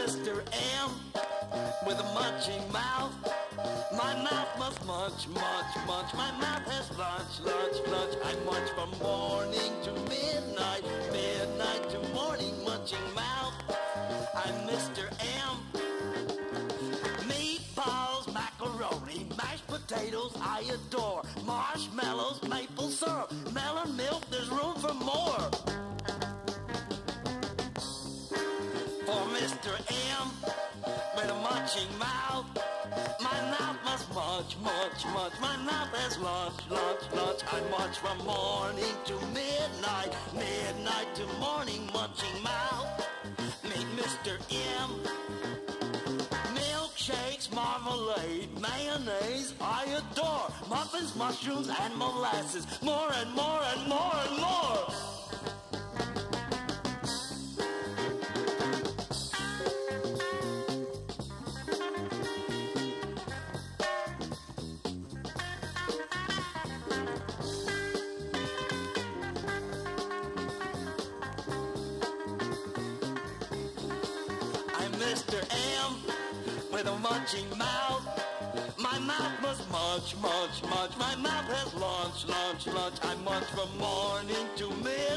Mr. M with a munching mouth. My mouth must munch, munch, munch. My mouth has lunch, lunch, lunch. I munch from morning to midnight, midnight to morning, munching mouth. I'm Mr. M. Meatballs, macaroni, mashed potatoes, I adore. Marshmallows, maple syrup, Mr. M with a munching mouth. My mouth must munch, munch, munch. My mouth has lunch, lunch, lunch. I munch from morning to midnight, midnight to morning, munching mouth. Meet Mr. M. Milkshakes, marmalade, mayonnaise, I adore. Muffins, mushrooms, and molasses. More and more and more. Mr. M with a munching mouth. My mouth must munch, munch, munch. My mouth has lunch, lunch, lunch. I munch from morning to midnight,